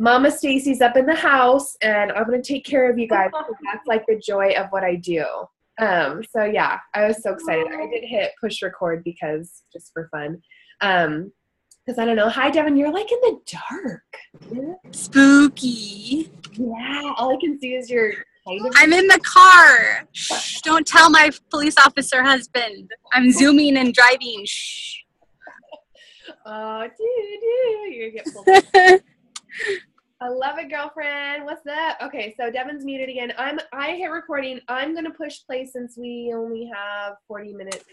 Mama Stacy's up in the house and I'm going to take care of you guys. that's like the joy of what I do. Um, so yeah, I was so excited. I did hit push record because just for fun. Um, because I don't know. Hi, Devin. You're like in the dark. Spooky. Yeah. All I can see is your. Kind I'm in the car. Shh, don't tell my police officer husband. I'm zooming and driving. Shh. Oh, dude, dude. You're gonna get pulled. I love it, girlfriend. What's up? Okay, so Devin's muted again. I'm I hit recording. I'm gonna push play since we only have 40 minutes.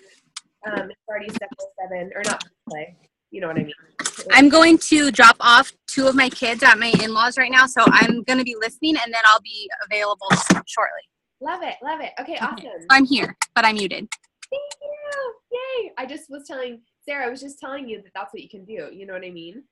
Um, it's already 707 or not play. You know what I mean. I'm going to drop off two of my kids at my in-laws right now, so I'm going to be listening and then I'll be available shortly. Love it, love it. Okay, awesome. So I'm here, but I'm muted. Thank you. Yay! I just was telling Sarah. I was just telling you that that's what you can do. You know what I mean?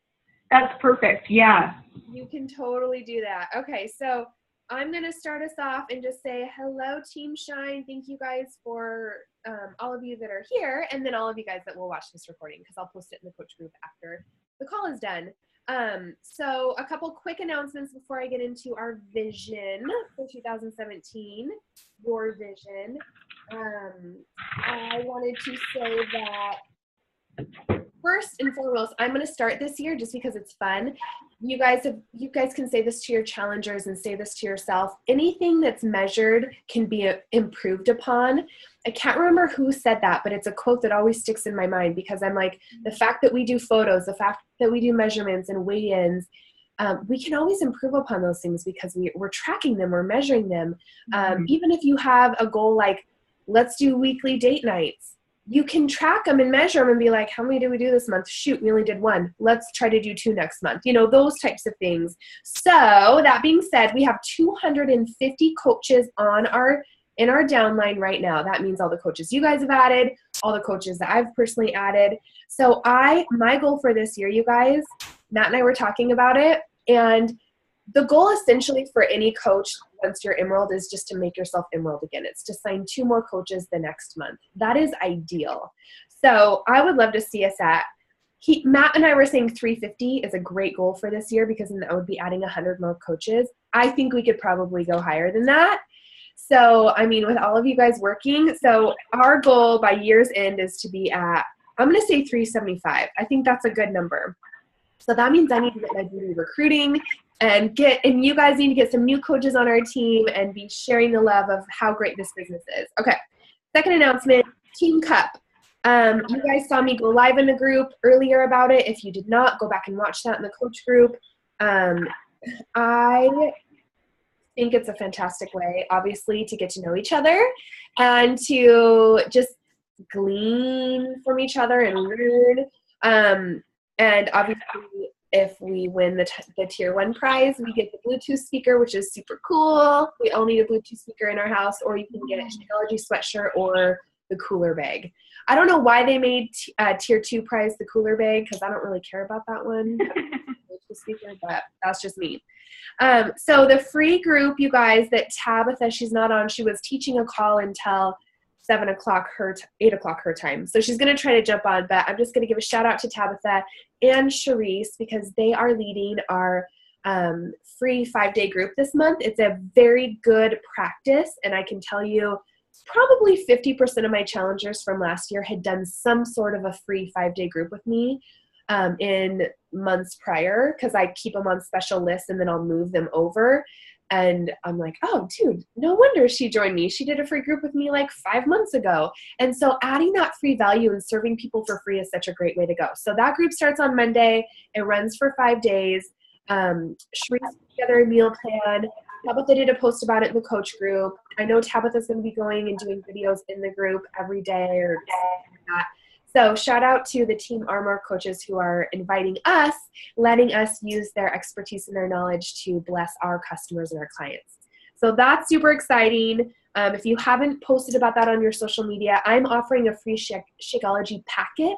That's perfect. Yeah. You can totally do that. Okay, so I'm going to start us off and just say hello, Team Shine. Thank you guys for um, all of you that are here, and then all of you guys that will watch this recording because I'll post it in the coach group after the call is done. Um, so, a couple quick announcements before I get into our vision for 2017. Your vision. Um, I wanted to say that first and foremost, I'm going to start this year just because it's fun. You guys have you guys can say this to your challengers and say this to yourself. Anything that's measured can be improved upon. I can't remember who said that, but it's a quote that always sticks in my mind because I'm like the fact that we do photos, the fact that we do measurements and weigh-ins, um, we can always improve upon those things because we, we're tracking them, we're measuring them. Um, Mhm. Even if you have a goal like, let's do weekly date nights, you can track them and measure them and be like, how many did we do this month? Shoot, we only did one. Let's try to do two next month. You know, those types of things. So, that being said, we have 250 coaches on our in our downline right now. That means all the coaches you guys have added, all the coaches that I've personally added. So, I my goal for this year, you guys, Matt and I were talking about it, and the goal essentially for any coach once you're emerald is just to make yourself emerald again. It's to sign two more coaches the next month. That is ideal. So I would love to see us at. He, Matt and I were saying 350 is a great goal for this year because then that would be adding 100 more coaches. I think we could probably go higher than that. So, I mean, with all of you guys working, so our goal by year's end is to be at, I'm going to say 375. I think that's a good number. So that means I need to get my beauty recruiting and get and you guys need to get some new coaches on our team and be sharing the love of how great this business is. Okay. Second announcement, Team Cup. Um, you guys saw me go live in the group earlier about it. If you did not, go back and watch that in the coach group. Um, I think it's a fantastic way, obviously, to get to know each other and to just glean from each other and learn. Um, and obviously, if we win the, t- the tier one prize, we get the Bluetooth speaker, which is super cool. We all need a Bluetooth speaker in our house, or you can get a Shakeology sweatshirt or the cooler bag. I don't know why they made t- uh, tier two prize the cooler bag because I don't really care about that one. Speaker, but that's just me. Um, so the free group, you guys, that Tabitha, she's not on. She was teaching a call until seven o'clock her, t- eight o'clock her time. So she's going to try to jump on, but I'm just going to give a shout out to Tabitha and Charisse because they are leading our um, free five day group this month. It's a very good practice, and I can tell you probably 50% of my challengers from last year had done some sort of a free five day group with me um, in months prior because I keep them on special lists and then I'll move them over. And I'm like, oh, dude, no wonder she joined me. She did a free group with me like five months ago. And so adding that free value and serving people for free is such a great way to go. So that group starts on Monday. It runs for five days. Um, put together a meal plan. Tabitha did a post about it in the coach group. I know Tabitha's going to be going and doing videos in the group every day or that. So shout out to the Team Armor coaches who are inviting us, letting us use their expertise and their knowledge to bless our customers and our clients. So that's super exciting. Um, if you haven't posted about that on your social media, I'm offering a free Shakeology packet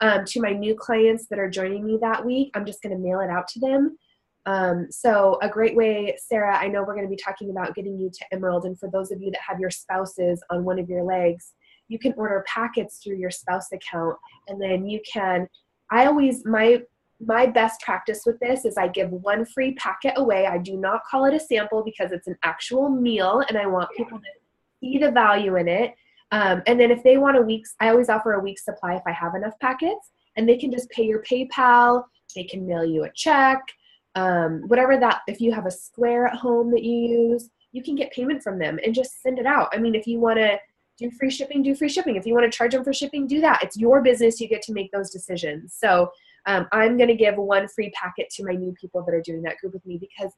um, to my new clients that are joining me that week. I'm just going to mail it out to them. Um, so a great way, Sarah, I know we're going to be talking about getting you to Emerald. And for those of you that have your spouses on one of your legs, you can order packets through your spouse account and then you can i always my my best practice with this is I give one free packet away. I do not call it a sample because it's an actual meal and I want people to see the value in it. Um, and then if they want a week's, I always offer a week's supply if I have enough packets, and they can just pay your PayPal. They can mail you a check, um, whatever that. If you have a Square at home that you use, you can get payment from them and just send it out. I mean, if you want to do free shipping, do free shipping. If you want to charge them for shipping, do that. It's your business. You get to make those decisions. So um, I'm going to give one free packet to my new people that are doing that group with me because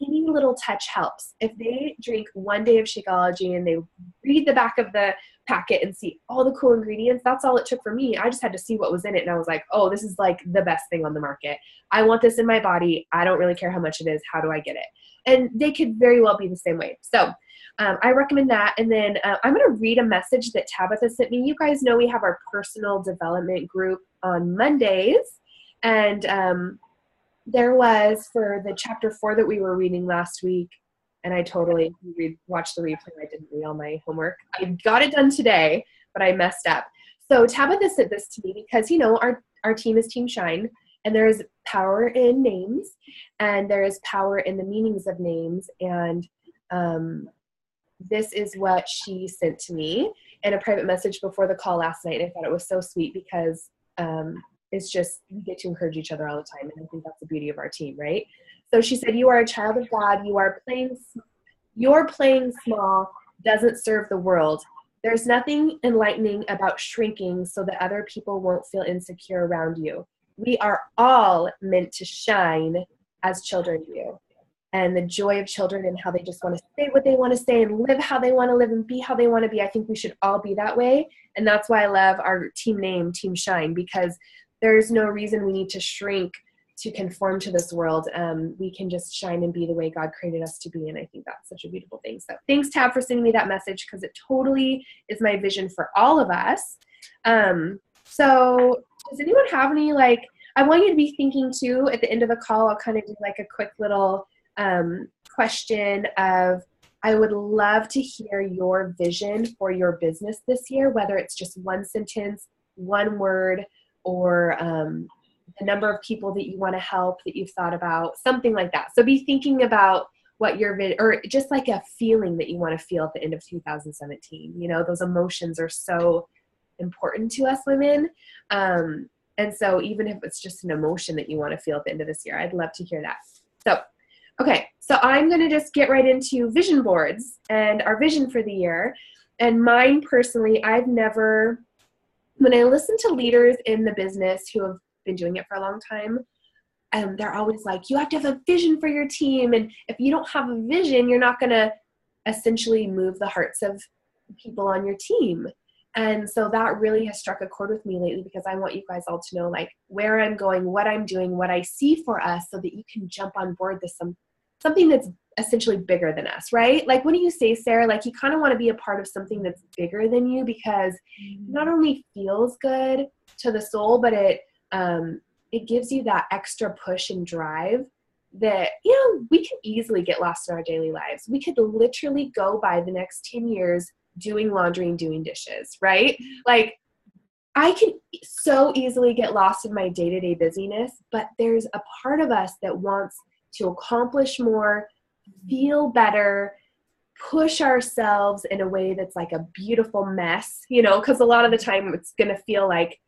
any little touch helps. If they drink one day of Shakeology and they read the back of the packet and see all the cool ingredients, that's all it took for me. I just had to see what was in it and I was like, oh, this is like the best thing on the market. I want this in my body. I don't really care how much it is. How do I get it? And they could very well be the same way. So um, I recommend that. And then uh, I'm going to read a message that Tabitha sent me. You guys know we have our personal development group on Mondays. And um, there was for the chapter four that we were reading last week, and I totally read, watched the replay. I didn't read all my homework. I got it done today, but I messed up. So Tabitha sent this to me because you know our our team is Team Shine, and there is power in names, and there is power in the meanings of names, and um, this is what she sent to me in a private message before the call last night. And I thought it was so sweet because um, it's just we get to encourage each other all the time, and I think that's the beauty of our team, right? So she said, "You are a child of God. You are playing. Your playing small doesn't serve the world. There's nothing enlightening about shrinking so that other people won't feel insecure around you. We are all meant to shine as children do." And the joy of children and how they just want to say what they want to say and live how they want to live and be how they want to be. I think we should all be that way. And that's why I love our team name, Team Shine, because there's no reason we need to shrink to conform to this world. Um, we can just shine and be the way God created us to be. And I think that's such a beautiful thing. So thanks, Tab, for sending me that message because it totally is my vision for all of us. Um, so does anyone have any like I want you to be thinking too at the end of the call, I'll kind of do like a quick little um, question of I would love to hear your vision for your business this year, whether it's just one sentence, one word, or um, the number of people that you want to help that you've thought about, something like that. So be thinking about what your vid or just like a feeling that you want to feel at the end of 2017. You know, those emotions are so important to us women. Um, and so even if it's just an emotion that you want to feel at the end of this year, I'd love to hear that. So Okay, so I'm going to just get right into vision boards and our vision for the year. And mine personally, I've never, when I listen to leaders in the business who have been doing it for a long time, um, they're always like, you have to have a vision for your team. And if you don't have a vision, you're not going to essentially move the hearts of people on your team. And so that really has struck a chord with me lately because I want you guys all to know like where I'm going, what I'm doing, what I see for us so that you can jump on board this some something that's essentially bigger than us, right? Like, what do you say, Sarah? Like, you kind of want to be a part of something that's bigger than you because not only feels good to the soul, but it um, it gives you that extra push and drive that you know we can easily get lost in our daily lives. We could literally go by the next ten years doing laundry and doing dishes, right? Like. I can so easily get lost in my day to day busyness, but there's a part of us that wants to accomplish more, feel better, push ourselves in a way that's like a beautiful mess, you know, because a lot of the time it's going to feel like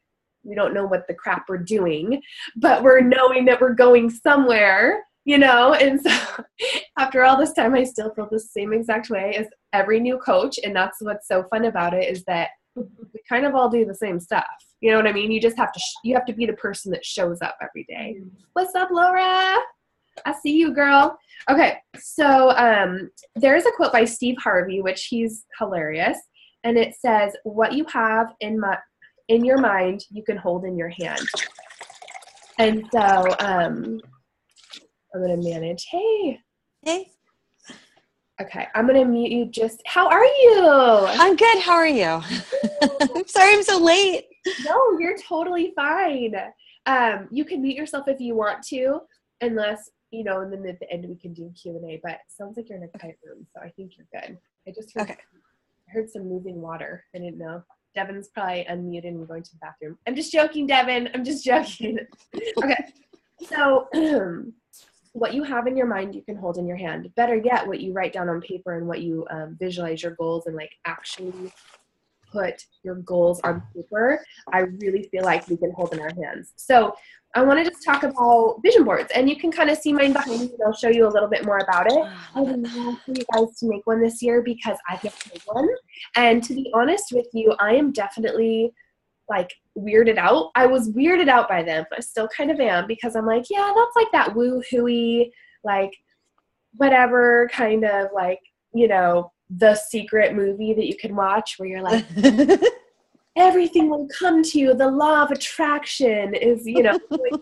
we don't know what the crap we're doing, but we're knowing that we're going somewhere, you know. And so after all this time, I still feel the same exact way as every new coach. And that's what's so fun about it is that we kind of all do the same stuff. You know what I mean? You just have to, sh- you have to be the person that shows up every day. Mm-hmm. What's up, Laura? I see you, girl. Okay, so um, there's a quote by Steve Harvey, which he's hilarious, and it says, "What you have in my in your mind, you can hold in your hand." And so um, I'm gonna manage. Hey. Hey. Okay, I'm gonna mute you. Just how are you? I'm good. How are you? I'm sorry I'm so late. No, you're totally fine. Um, you can mute yourself if you want to, unless you know, and then at the end we can do Q and A. But it sounds like you're in a quiet room, so I think you're good. I just heard, okay. heard some moving water. I didn't know. Devin's probably unmuted and going to the bathroom. I'm just joking, Devin. I'm just joking. okay. so what you have in your mind you can hold in your hand better yet what you write down on paper and what you um, visualize your goals and like actually put your goals on paper i really feel like we can hold in our hands so i want to just talk about vision boards and you can kind of see mine behind me and i'll show you a little bit more about it ah. i would love for you guys to make one this year because i've never made one and to be honest with you i am definitely like weirded out. I was weirded out by them. But I still kind of am because I'm like, yeah, that's like that woo hooey, like whatever kind of like, you know, the secret movie that you can watch where you're like, everything will come to you. The law of attraction is, you know, like,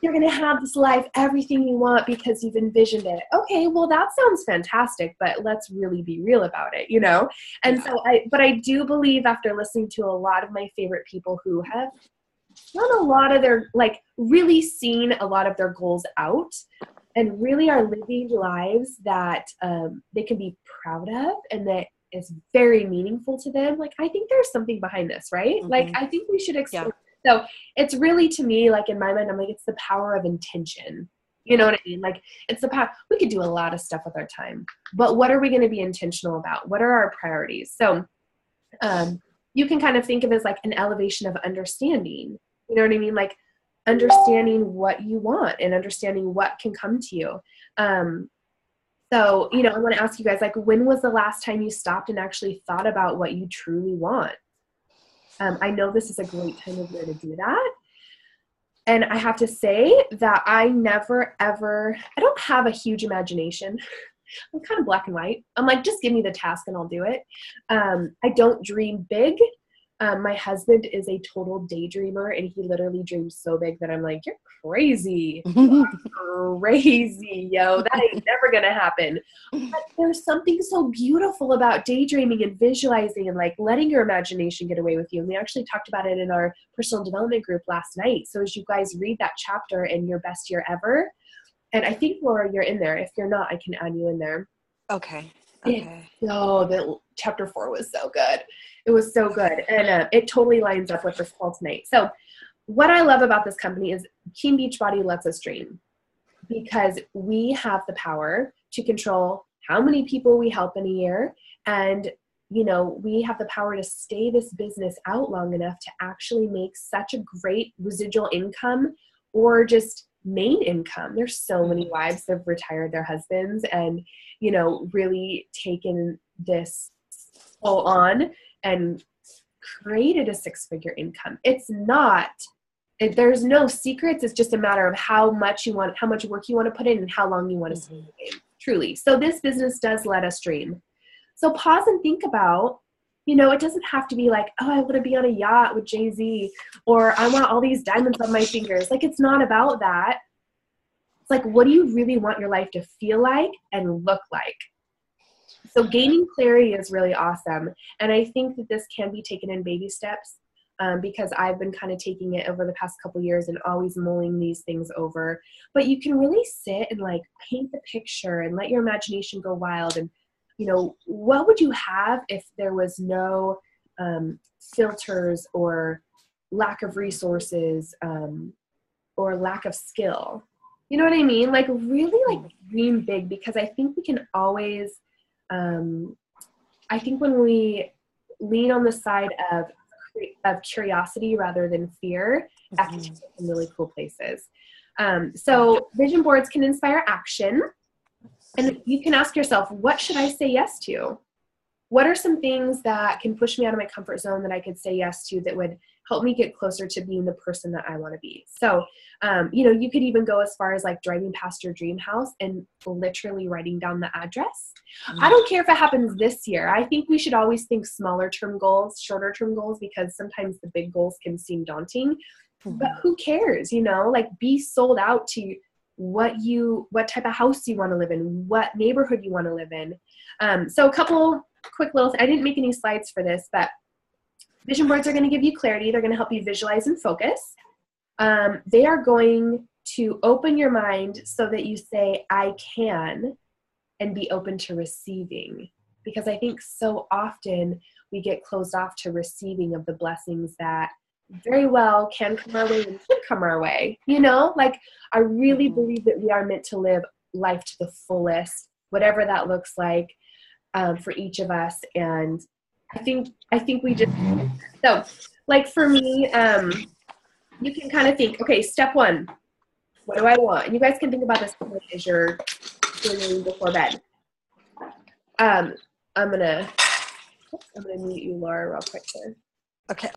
you're going to have this life, everything you want because you've envisioned it. Okay, well, that sounds fantastic, but let's really be real about it, you know? And yeah. so I, but I do believe after listening to a lot of my favorite people who have done a lot of their, like, really seen a lot of their goals out and really are living lives that um, they can be proud of and that is very meaningful to them. Like, I think there's something behind this, right? Mm-hmm. Like, I think we should explore. Yeah so it's really to me, like in my mind, I'm like, it's the power of intention. You know what I mean? Like it's the power. We could do a lot of stuff with our time, but what are we going to be intentional about? What are our priorities? So um, you can kind of think of it as like an elevation of understanding. You know what I mean? Like understanding what you want and understanding what can come to you. Um, so, you know, I want to ask you guys, like, when was the last time you stopped and actually thought about what you truly want? Um, I know this is a great time of year to do that. And I have to say that I never ever, I don't have a huge imagination. I'm kind of black and white. I'm like, just give me the task and I'll do it. Um, I don't dream big. Um, my husband is a total daydreamer and he literally dreams so big that I'm like, you're crazy. You're crazy, yo. That ain't never gonna happen. But there's something so beautiful about daydreaming and visualizing and like letting your imagination get away with you. And we actually talked about it in our personal development group last night. So as you guys read that chapter in your best year ever, and I think Laura, you're in there. If you're not, I can add you in there. Okay. Okay. oh, the chapter four was so good. It was so good, and uh, it totally lines up with this call tonight. So, what I love about this company is Team Beachbody lets us dream because we have the power to control how many people we help in a year, and you know we have the power to stay this business out long enough to actually make such a great residual income or just main income. There's so many wives that have retired their husbands and, you know, really taken this full on and created a six figure income. It's not, it, there's no secrets. It's just a matter of how much you want, how much work you want to put in and how long you want to mm-hmm. stay in the game, truly. So this business does let us dream. So pause and think about you know, it doesn't have to be like, oh, I want to be on a yacht with Jay Z or I want all these diamonds on my fingers. Like, it's not about that. It's like, what do you really want your life to feel like and look like? So, gaining clarity is really awesome. And I think that this can be taken in baby steps. Um, because I've been kind of taking it over the past couple years and always mulling these things over. But you can really sit and like paint the picture and let your imagination go wild and you know, what would you have if there was no um, filters or lack of resources um, or lack of skill? You know what I mean? Like, really, like, dream big because I think we can always, um, I think when we lean on the side of of curiosity rather than fear, that can take some really cool places. Um, so vision boards can inspire action. And you can ask yourself, what should I say yes to? What are some things that can push me out of my comfort zone that I could say yes to that would help me get closer to being the person that I want to be? So, um, you know, you could even go as far as like driving past your dream house and literally writing down the address. Mm-hmm. I don't care if it happens this year. I think we should always think smaller term goals, shorter term goals, because sometimes the big goals can seem daunting. Mm-hmm. But who cares? You know, like be sold out to what you what type of house you want to live in what neighborhood you want to live in. Um, so a couple quick little i didn't make any slides for this but vision boards are going to give you clarity they're going to help you visualize and focus. Um, they are going to open your mind so that you say i can and be open to receiving. Because i think so often we get closed off to receiving of the blessings that very well can come our way and should come our way. You know, like I really Mhm. believe that we are meant to live life to the fullest, whatever that looks like um, for each of us. And I think I think we just so like for me, um, you can kind of think, okay, step one, what do I want? You guys can think about this as you're doing before bed. Um, I'm gonna I'm gonna mute you, Laura, real quick here. Okay.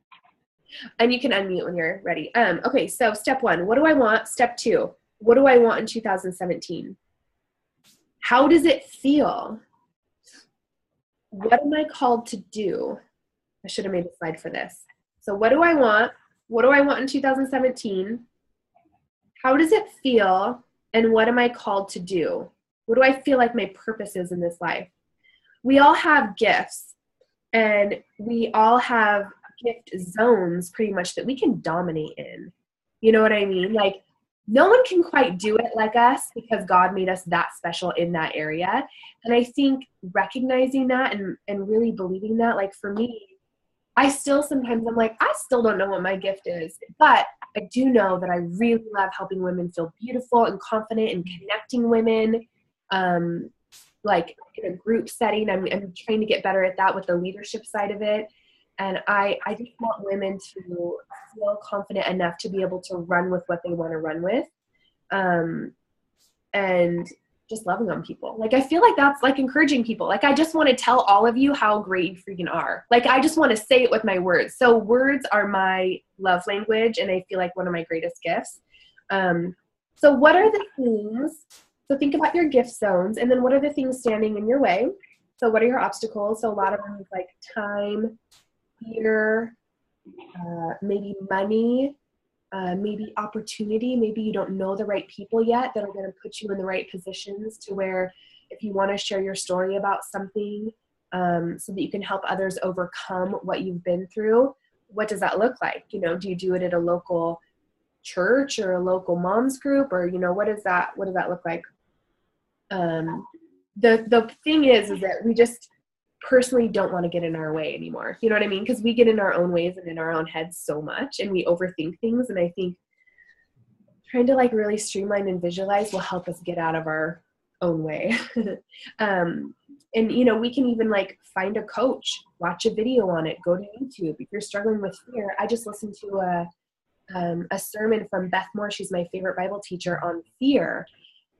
And you can unmute when you're ready. Um, okay, so step one, what do I want? Step two, what do I want in 2017? How does it feel? What am I called to do? I should have made a slide for this. So, what do I want? What do I want in 2017? How does it feel? And what am I called to do? What do I feel like my purpose is in this life? We all have gifts, and we all have gift zones pretty much that we can dominate in. You know what I mean? Like, no one can quite do it like us because God made us that special in that area. And I think recognizing that and, and really believing that, like for me, I still sometimes I'm like, I still don't know what my gift is, but I do know that I really love helping women feel beautiful and confident and connecting women. Um, like in a group setting, I'm, I'm trying to get better at that with the leadership side of it. And I, I just want women to feel confident enough to be able to run with what they want to run with. Um, and just loving on people. Like I feel like that's like encouraging people. Like I just want to tell all of you how great you freaking are. Like I just want to say it with my words. So words are my love language and I feel like one of my greatest gifts. Um, so what are the things? So think about your gift zones and then what are the things standing in your way? So what are your obstacles? So a lot of them is like time, fear, uh, maybe money, uh, maybe opportunity. Maybe you don't know the right people yet that are going to put you in the right positions to where if you want to share your story about something um, so that you can help others overcome what you've been through, what does that look like? You know, do you do it at a local church or a local moms group or you know what is that what does that look like um the the thing is is that we just personally don't want to get in our way anymore. You know what I mean? Because we get in our own ways and in our own heads so much and we overthink things. And I think trying to like really streamline and visualize will help us get out of our own way. um, and you know, we can even like find a coach, watch a video on it, go to YouTube. If you're struggling with fear, I just listened to a um, a sermon from Beth Moore. She's my favorite Bible teacher on fear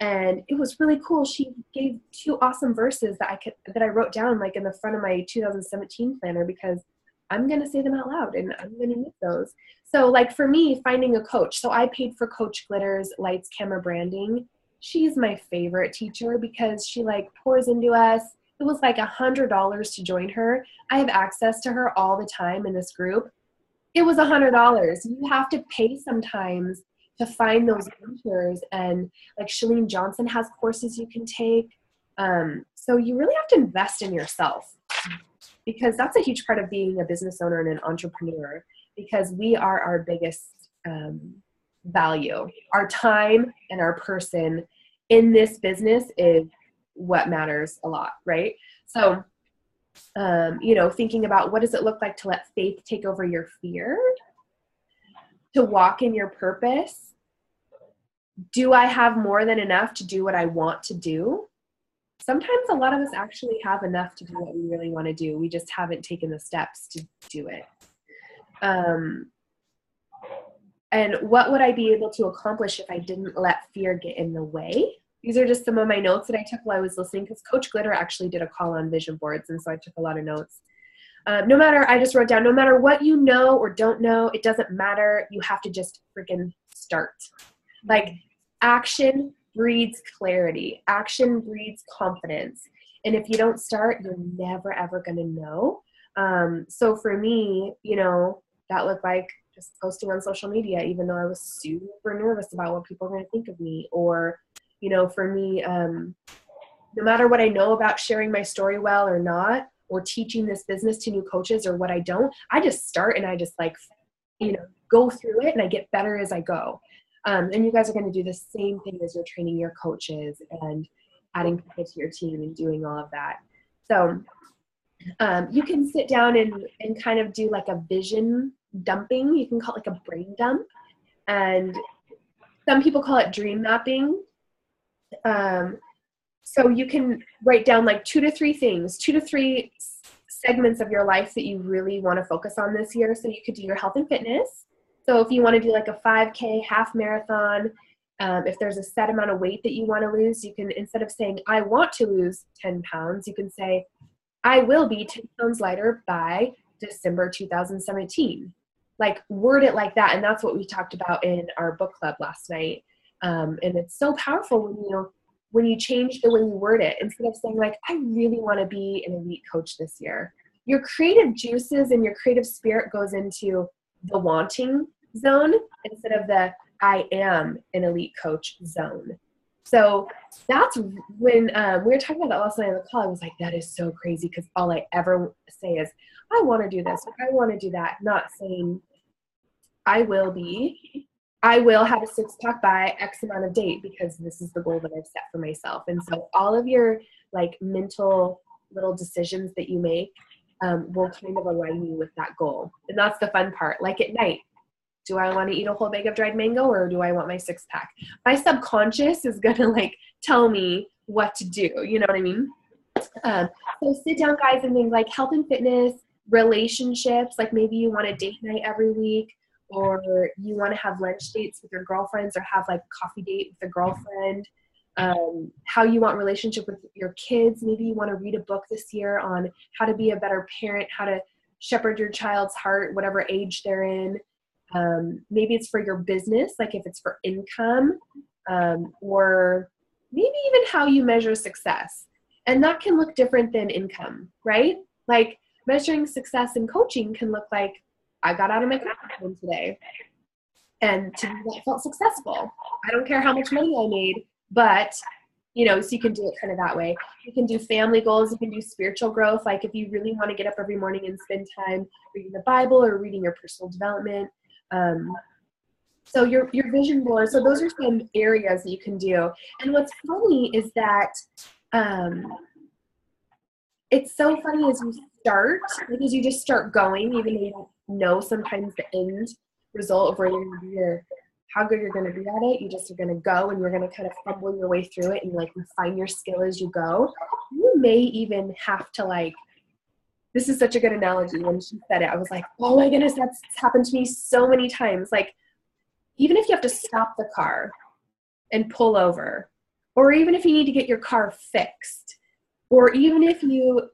and it was really cool. She gave two awesome verses that I could that I wrote down like in the front of my 2017 planner because I'm gonna say them out loud and I'm gonna use those. So like for me, finding a coach. So I paid for Coach Glitter's lights, camera, branding. She's my favorite teacher because she like pours into us. It was like a hundred dollars to join her. I have access to her all the time in this group. It was a hundred dollars. You have to pay sometimes to find those mentors and like Chalene Johnson has courses you can take. Um, so you really have to invest in yourself because that's a huge part of being a business owner and an entrepreneur because we are our biggest um, value. Our time and our person in this business is what matters a lot, right? So, um, you know, thinking about what does it look like to let faith take over your fear, to walk in your purpose, do I have more than enough to do what I want to do? Sometimes a lot of us actually have enough to do what we really want to do. We just haven't taken the steps to do it. Um, and what would I be able to accomplish if I didn't let fear get in the way? These are just some of my notes that I took while I was listening because Coach Glitter actually did a call on vision boards, and so I took a lot of notes. Um, no matter, I just wrote down, no matter what you know or don't know, it doesn't matter. You have to just freaking start. Like action breeds clarity, action breeds confidence. And if you don't start, you're never ever going to know. Um, so for me, you know, that looked like just posting on social media, even though I was super nervous about what people were going to think of me. Or, you know, for me, um, no matter what I know about sharing my story well or not, or teaching this business to new coaches or what I don't, I just start and I just like, you know, go through it and I get better as I go. Um, and you guys are going to do the same thing as you're training your coaches and adding people to your team and doing all of that. So um, you can sit down and, and kind of do like a vision dumping. You can call it like a brain dump. And some people call it dream mapping. Um, so you can write down like two to three things, two to three segments of your life that you really want to focus on this year. So you could do your health and fitness. So if you want to do like a 5K, half marathon, um, if there's a set amount of weight that you want to lose, you can, instead of saying, I want to lose 10 pounds, you can say, I will be 10 pounds lighter by December 2017. Like, word it like that. And that's what we talked about in our book club last night. Um, and it's so powerful when you when you change the way you word it instead of saying like i really want to be an elite coach this year your creative juices and your creative spirit goes into the wanting zone instead of the i am an elite coach zone. So that's when um, we were talking about that last night on the call i was like that is so crazy because all i ever say is i want to do this i want to do that not saying i will be I will have a six pack by X amount of date because this is the goal that I've set for myself. And so all of your like mental little decisions that you make um, will kind of align you with that goal. And that's the fun part. Like at night, do I want to eat a whole bag of dried mango or do I want my six pack? My subconscious is going to like tell me what to do. You know what I mean? Um, so sit down, guys, and things like health and fitness, relationships. Like maybe you want a date night every week or you want to have lunch dates with your girlfriends or have like coffee date with a girlfriend um, how you want relationship with your kids maybe you want to read a book this year on how to be a better parent how to shepherd your child's heart whatever age they're in. Um, maybe it's for your business like if it's for income um, or maybe even how you measure success. And that can look different than income right? Like measuring success in coaching can look like I got out of my comfort zone today. And to me, that felt successful. I don't care how much money I made, but you know, so you can do it kind of that way. You can do family goals, you can do spiritual growth. Like if you really want to get up every morning and spend time reading the Bible or reading your personal development. Um, so your your vision board. So those are some areas that you can do. And what's funny is that um, it's so funny as you start because you just start going, even though you don't know sometimes the end result of where you're going to be or how good you're going to be at it. You just are going to go and you're going to kind of fumble your way through it and like refine your skill as you go. You may even have to like, this is such a good analogy. When she said it, I was like, oh my goodness, that's happened to me so many times. Like, even if you have to stop the car and pull over, or even if you need to get your car fixed, or even if you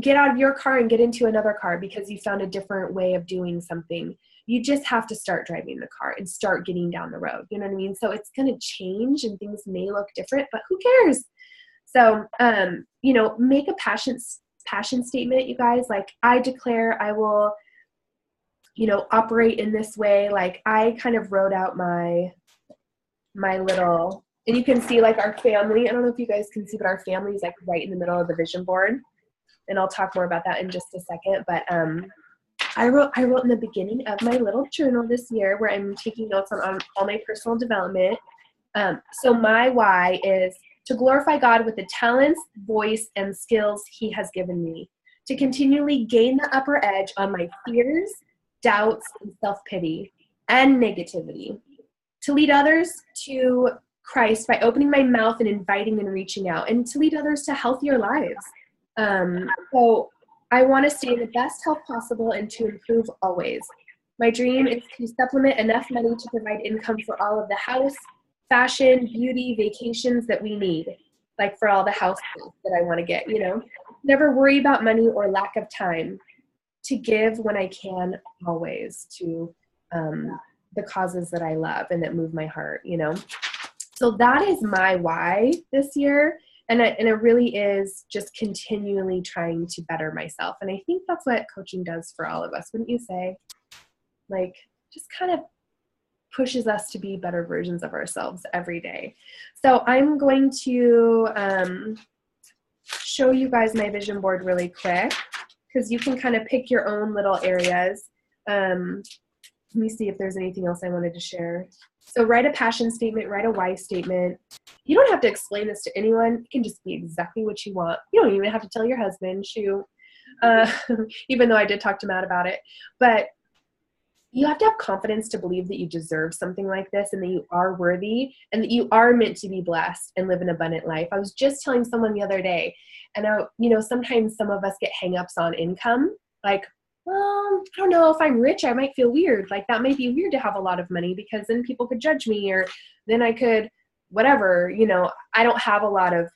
get out of your car and get into another car because you found a different way of doing something. You just have to start driving the car and start getting down the road. You know what I mean? So it's going to change and things may look different, but who cares? So, um, you know, make a passion passion statement, you guys. Like I declare I will you know, operate in this way. Like I kind of wrote out my my little and you can see like our family. I don't know if you guys can see, but our family is like right in the middle of the vision board and I'll talk more about that in just a second. But um, I wrote I wrote in the beginning of my little journal this year where I'm taking notes on, on all my personal development. Um, so my why is to glorify God with the talents, voice, and skills He has given me, to continually gain the upper edge on my fears, doubts, and self pity and negativity, to lead others to Christ by opening my mouth and inviting and reaching out, and to lead others to healthier lives. Um, so I want to stay in the best health possible and to improve always. My dream is to supplement enough money to provide income for all of the house, fashion, beauty, vacations that we need, like for all the house that I want to get, you know. Never worry about money or lack of time to give when I can, always to um, the causes that I love and that move my heart, you know. So that is my why this year and it, and it really is just continually trying to better myself. And i think that's what coaching does for all of us wouldn't you say? Like just kind of pushes us to be better versions of ourselves every day. So i'm going to um, show you guys my vision board really quick because you can kind of pick your own little areas. Um, let me see if there's anything else i wanted to share so write a passion statement, write a why statement. You don't have to explain this to anyone. It can just be exactly what you want. You don't even have to tell your husband, shoot. Uh, even though I did talk to Matt about it. But you have to have confidence to believe that you deserve something like this and that you are worthy and that you are meant to be blessed and live an abundant life. I was just telling someone the other day, and I, you know, sometimes some of us get hangups on income. Like, well, I don't know if I'm rich, I might feel weird. Like that might be weird to have a lot of money because then people could judge me or then I could whatever, you know, I don't have a lot of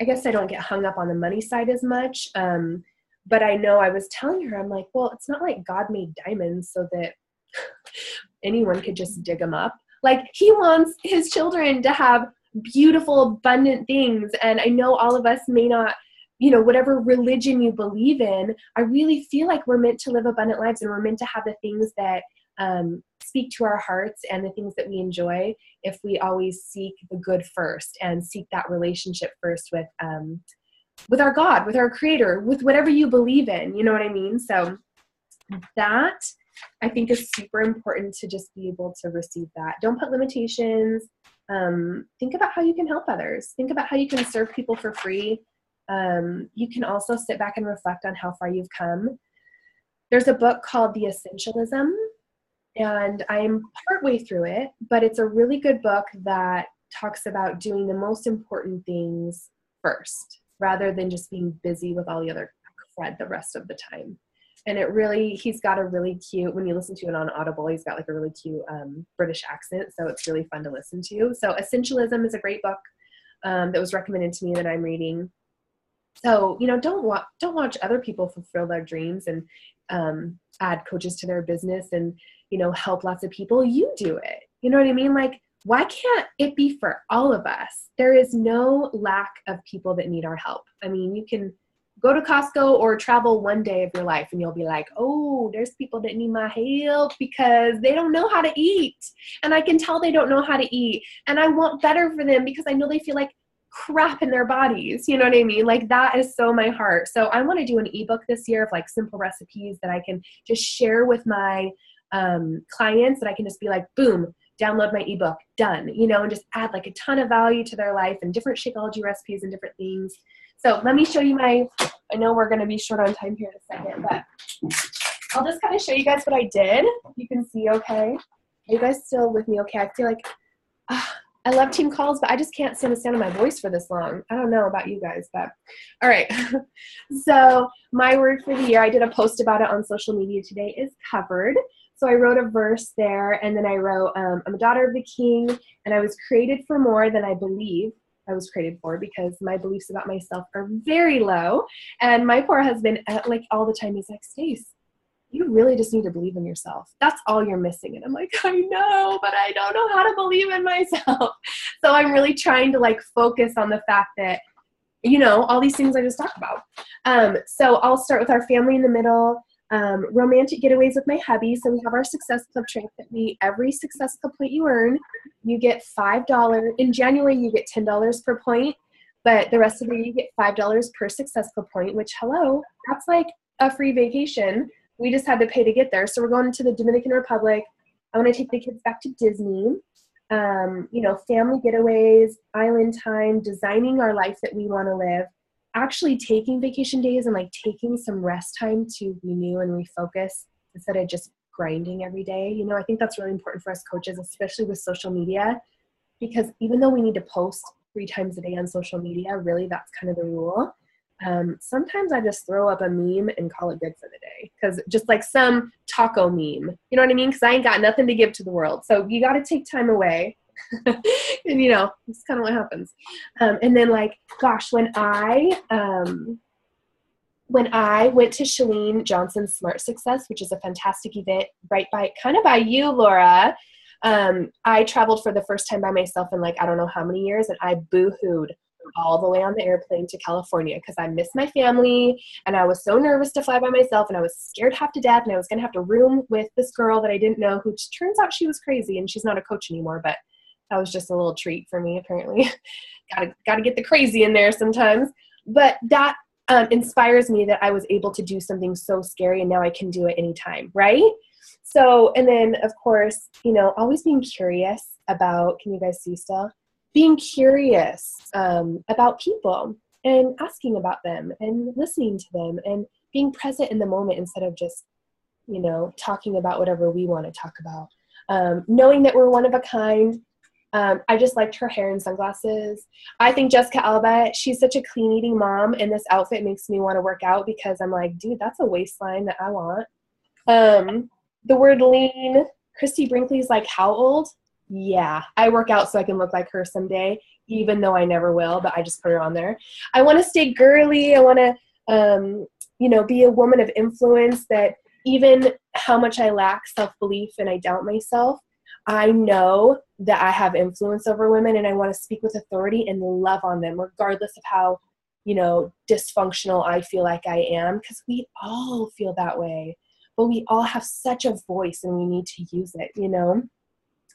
I guess I don't get hung up on the money side as much. Um, but I know I was telling her, I'm like, well, it's not like God made diamonds so that anyone could just dig them up. Like, He wants His children to have beautiful, abundant things. And I know all of us may not, you know, whatever religion you believe in, I really feel like we're meant to live abundant lives and we're meant to have the things that um, speak to our hearts and the things that we enjoy if we always seek the good first and seek that relationship first with um, with our God, with our creator, with whatever you believe in. You know what I mean? So that I think is super important to just be able to receive that. Don't put limitations. Um, think about how you can help others. Think about how you can serve people for free. Um, you can also sit back and reflect on how far you've come. There's a book called The Essentialism, and I'm partway through it, but it's a really good book that talks about doing the most important things first rather than just being busy with all the other crud the rest of the time. And it really, he's got a really cute, when you listen to it on Audible, he's got like a really cute um, British accent. So it's really fun to listen to. So Essentialism is a great book um, that was recommended to me that I'm reading. So, you know, don't watch, don't watch other people fulfill their dreams and um, add coaches to their business and, you know, help lots of people. You do it. You know what I mean? Like, why can't it be for all of us? There is no lack of people that need our help. I mean, you can go to Costco or travel one day of your life and you'll be like, oh, there's people that need my help because they don't know how to eat. And I can tell they don't know how to eat. And I want better for them because I know they feel like crap in their bodies. You know what I mean? Like that is so my heart. So I want to do an ebook this year of like simple recipes that I can just share with my um, clients that I can just be like, boom, download my ebook, done, you know, and just add like a ton of value to their life and different Shakeology recipes and different things. So let me show you my, I know we're going to be short on time here in a second, but I'll just kind of show you guys what I did. You can see, okay. Are you guys still with me? Okay. I feel like, uh, I love team calls, but I just can't stand the sound of my voice for this long. I don't know about you guys, but all right. so my word for the year, I did a post about it on social media today, is covered. So I wrote a verse there, and then I wrote, um, I'm a daughter of the king, and I was created for more than I believe I was created for because my beliefs about myself are very low. And my poor husband, uh, like all the time, he's like, Stace, you really just need to believe in yourself. That's all you're missing. And I'm like, I know, but I don't know how to believe in myself. So I'm really trying to like focus on the fact that, you know, all these things I just talked about. Um, so I'll start with our family in the middle um, romantic getaways with my hubby. So we have our Success Club trip that we every Success Club point you earn, you get five dollars. In January, you get ten dollars per point, but the rest of the year you get five dollars per Success Club point. Which hello, that's like a free vacation. We just had to pay to get there. So we're going to the Dominican Republic. I want to take the kids back to Disney. Um, you know, family getaways, island time, designing our life that we want to live actually taking vacation days and like taking some rest time to renew and refocus instead of just grinding every day. You know, I think that's really important for us coaches, especially with social media, because even though we need to post three times a day on social media, really that's kind of the rule. Um, sometimes I just throw up a meme and call it good for the day. Because just like some taco meme, you know what I mean? Because I ain't got nothing to give to the world. So you got to take time away and you know, it's kind of what happens. Um, and then like, gosh, when I um, when I went to Chalene Johnson's Smart Success, which is a fantastic event right by kind of by you, Laura. Um, I traveled for the first time by myself in like I don't know how many years, and I boo-hooed all the way on the airplane to California because I missed my family and I was so nervous to fly by myself and I was scared half to death and I was going to have to room with this girl that I didn't know who turns out she was crazy and she's not a coach anymore but that was just a little treat for me apparently. Gotta gotta get the crazy in there sometimes. But that um, inspires me that i was able to do something so scary and now i can do it anytime right? So and then of course you know always being curious about can you guys see still being curious um, about people and asking about them and listening to them and being present in the moment instead of just you know, talking about whatever we want to talk about. Um, knowing that we're one of a kind. Um, I just liked her hair and sunglasses. I think Jessica Alba, she's such a clean eating mom, and this outfit makes me want to work out because I'm like, dude, that's a waistline that I want. Um, the word lean, Christie Brinkley's like, how old? Yeah, I work out so I can look like her someday, even though I never will, but I just put her on there. I want to stay girly. I want to, um, you know, be a woman of influence that even how much I lack self belief and I doubt myself, I know that I have influence over women and I want to speak with authority and love on them, regardless of how, you know, dysfunctional I feel like I am, because we all feel that way. But we all have such a voice and we need to use it, you know?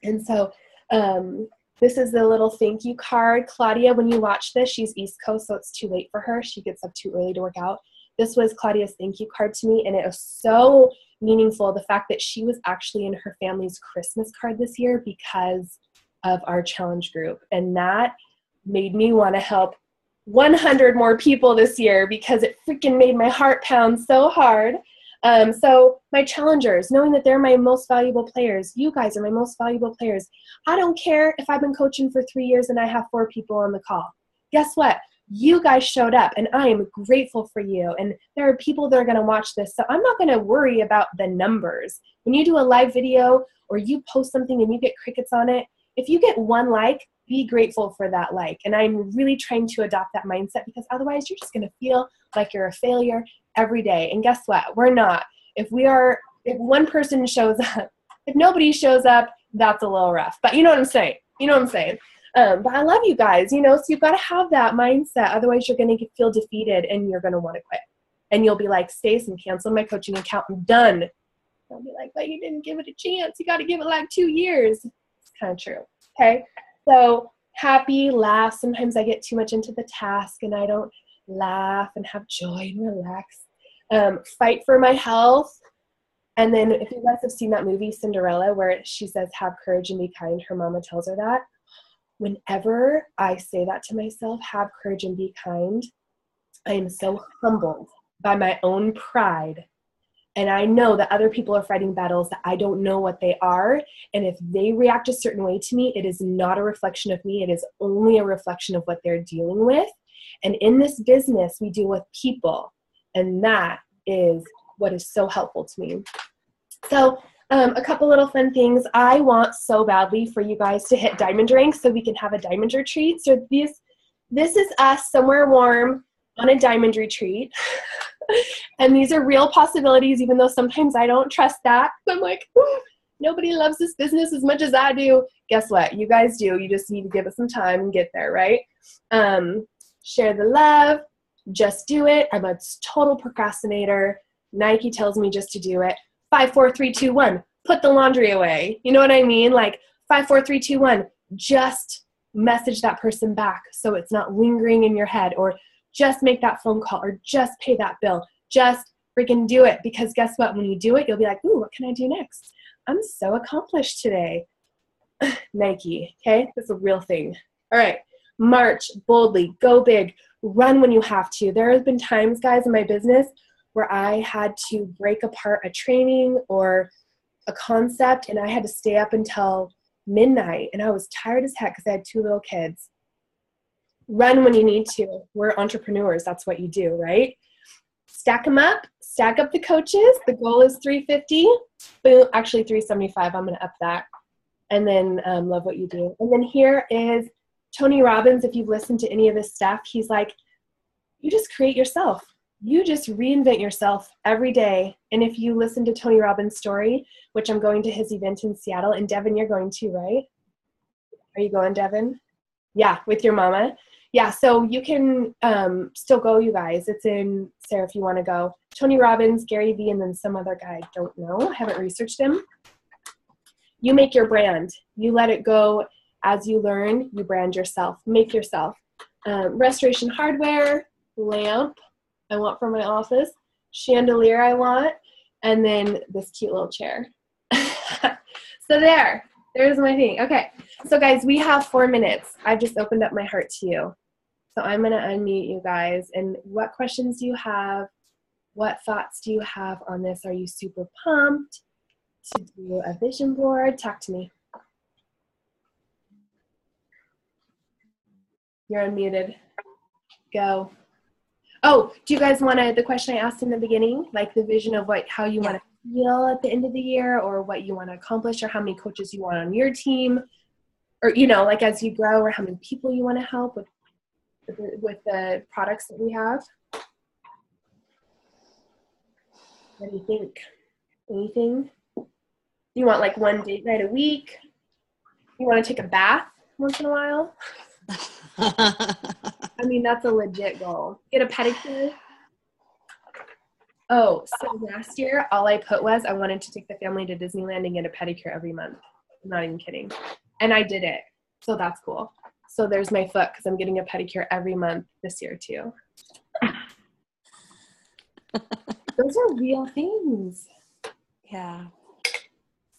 And so, um, this is the little thank you card. Claudia, when you watch this, she's East Coast, so it's too late for her. She gets up too early to work out. This was Claudia's thank you card to me, and it was so meaningful the fact that she was actually in her family's Christmas card this year because of our challenge group. And that made me want to help 100 more people this year because it freaking made my heart pound so hard. Um, so, my challengers, knowing that they're my most valuable players, you guys are my most valuable players. I don't care if I've been coaching for three years and I have four people on the call. Guess what? You guys showed up, and I am grateful for you. And there are people that are going to watch this, so I'm not going to worry about the numbers. When you do a live video or you post something and you get crickets on it, if you get one like, be grateful for that like. And I'm really trying to adopt that mindset because otherwise you're just going to feel like you're a failure every day. And guess what? We're not. If we are, if one person shows up, if nobody shows up, that's a little rough. But you know what I'm saying? You know what I'm saying? Um, but I love you guys, you know, so you've got to have that mindset. Otherwise, you're going to feel defeated and you're going to want to quit. And you'll be like, Stace and cancel my coaching account. I'm done. I'll be like, but you didn't give it a chance. You got to give it like two years. It's kind of true. Okay. So happy, laugh. Sometimes I get too much into the task and I don't laugh and have joy and relax. Um, fight for my health. And then, if you guys have seen that movie Cinderella, where she says, Have courage and be kind, her mama tells her that. Whenever I say that to myself, have courage and be kind, I am so humbled by my own pride. And I know that other people are fighting battles that I don't know what they are. And if they react a certain way to me, it is not a reflection of me, it is only a reflection of what they're dealing with. And in this business, we deal with people, and that is what is so helpful to me. So, um, a couple little fun things. I want so badly for you guys to hit diamond rank so we can have a diamond retreat. So this this is us somewhere warm on a diamond retreat. and these are real possibilities, even though sometimes I don't trust that. I'm like, nobody loves this business as much as I do. Guess what? You guys do. You just need to give it some time and get there, right? Um, share the love, just do it. I'm a total procrastinator. Nike tells me just to do it. Five, four, three, two, one. Put the laundry away. You know what I mean? Like five, four, three, two, one. Just message that person back so it's not lingering in your head, or just make that phone call, or just pay that bill. Just freaking do it because guess what? When you do it, you'll be like, ooh, what can I do next? I'm so accomplished today. Nike, okay? That's a real thing. All right march boldly, go big, run when you have to. There have been times, guys, in my business where I had to break apart a training or a concept and I had to stay up until midnight and I was tired as heck because I had two little kids. Run when you need to. We're entrepreneurs, that's what you do, right? Stack them up, stack up the coaches. The goal is 350. Boom, actually 375. I'm going to up that. And then um, love what you do. And then here is Tony Robbins, if you've listened to any of his stuff, he's like, you just create yourself. You just reinvent yourself every day. And if you listen to Tony Robbins' story, which I'm going to his event in Seattle, and Devin, you're going too, right? Are you going, Devin? Yeah, with your mama. Yeah, so you can um, still go, you guys. It's in Sarah if you want to go. Tony Robbins, Gary Vee, and then some other guy. I don't know. I haven't researched him. You make your brand. You let it go as you learn, you brand yourself, make yourself. Um, restoration hardware, lamp, I want for my office, chandelier, I want, and then this cute little chair. so there, there's my thing. Okay, so guys, we have four minutes. I've just opened up my heart to you. So I'm going to unmute you guys. And what questions do you have? what thoughts do you have on this? Are you super pumped to do a vision board? Talk to me. You're unmuted. Go. Oh, do you guys want to, the question I asked in the beginning, like the vision of what, how you Yeah. want to feel at the end of the year or what you want to accomplish or how many coaches you want on your team or, you know, like as you grow or how many people you want to help with, with the, with the products that we have? What do you think? Anything? You want like one date night a week? You want to take a bath once in a while? I mean, that's a legit goal. Get a pedicure. Oh, so last year, all I put was I wanted to take the family to Disneyland and get a pedicure every month. I'm not even kidding. And I did it. So that's cool. So there's my foot because I'm getting a pedicure every month this year, too. Those are real things. yeah.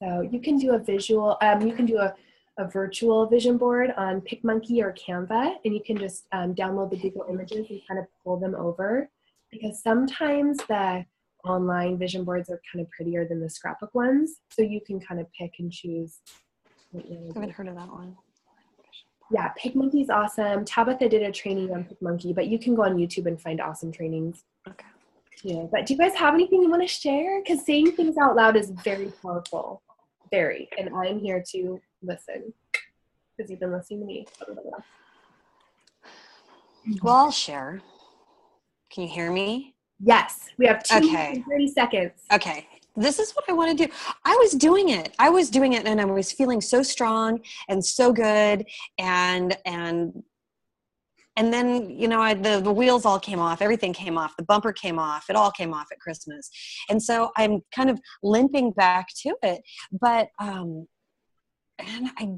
So you can do a visual, um, you can do a, a virtual vision board on PicMonkey or Canva, and you can just um, download the Google images and kind of pull them over. Because sometimes the online vision boards are kind of prettier than the scrapbook ones, so you can kind of pick and choose. I haven't heard of that one. Yeah, PicMonkey's awesome. Tabitha did a training on PicMonkey, but you can go on YouTube and find awesome trainings. Okay. too. But do you guys have anything you want to share? Because saying things out loud is very powerful. Very. And I'm here to listen. Because you've been listening to me. Well, I'll share. Can you hear me? Yes. We have two Okay. 30 seconds. Okay. This is what I want to do. I was doing it. I was doing it and I was feeling so strong and so good and and and then you know I, the the wheels all came off everything came off the bumper came off it all came off at christmas. And so i'm kind of limping back to it but um and i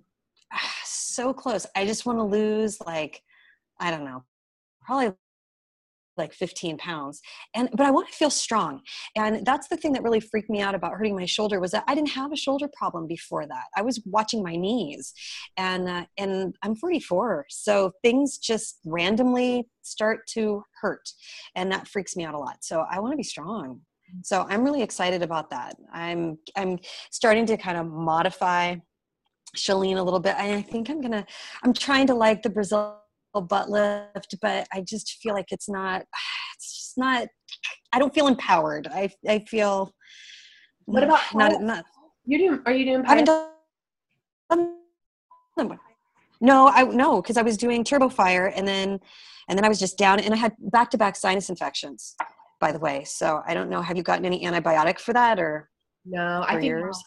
so close. I just want to lose like i don't know probably like 15 pounds. And but i want to feel strong. And that's the thing that really freaked me out about hurting my shoulder was that i didn't have a shoulder problem before that. I was watching my knees. And uh, and i'm 44 so things just randomly start to hurt. And that freaks me out a lot. So i want to be strong. So i'm really excited about that. I'm i'm starting to kind of modify Chalene a little bit. I think I'm gonna. I'm trying to like the Brazil butt lift, but I just feel like it's not. It's just not. I don't feel empowered. I I feel. What about not not? You're doing, are you doing I haven't done. them. No, I no because I was doing Turbo Fire and then and then I was just down and I had back to back sinus infections. By the way, so I don't know. Have you gotten any antibiotic for that or? No, I think yours?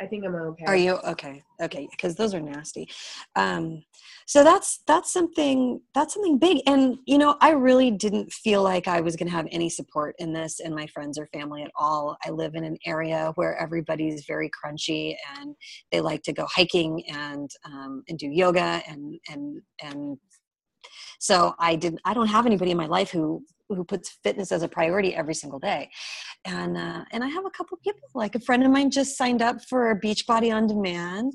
I think I'm okay. Are you okay? Okay, because those are nasty. Um, so that's that's something that's something big, and you know, I really didn't feel like I was going to have any support in this, and my friends or family at all. I live in an area where everybody's very crunchy, and they like to go hiking and um, and do yoga, and and and so I didn't. I don't have anybody in my life who who puts fitness as a priority every single day and uh, and I have a couple people like a friend of mine just signed up for Beachbody on Demand,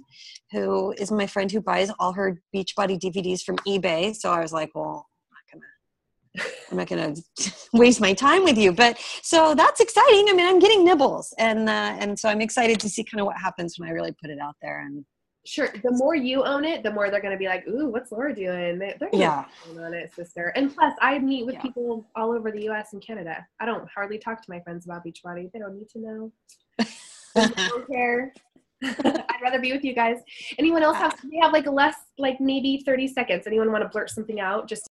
who is my friend who buys all her Beachbody DVDs from eBay. So I was like, well, I'm not not gonna waste my time with you. But so that's exciting. I mean, I'm getting nibbles, and uh, and so I'm excited to see kind of what happens when I really put it out there. And Sure. The more you own it, the more they're going to be like, "Ooh, what's Laura doing?" They, they're Yeah. on it, sister. And plus, I meet with Yeah. people all over the U.S. and Canada. I don't hardly talk to my friends about Beachbody. They don't need to know. I don't care. I'd rather be with you guys. Anyone else uh, have? We have like less, like maybe thirty seconds. Anyone want to blurt something out? Just